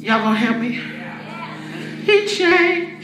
Y'all gonna help me? He changed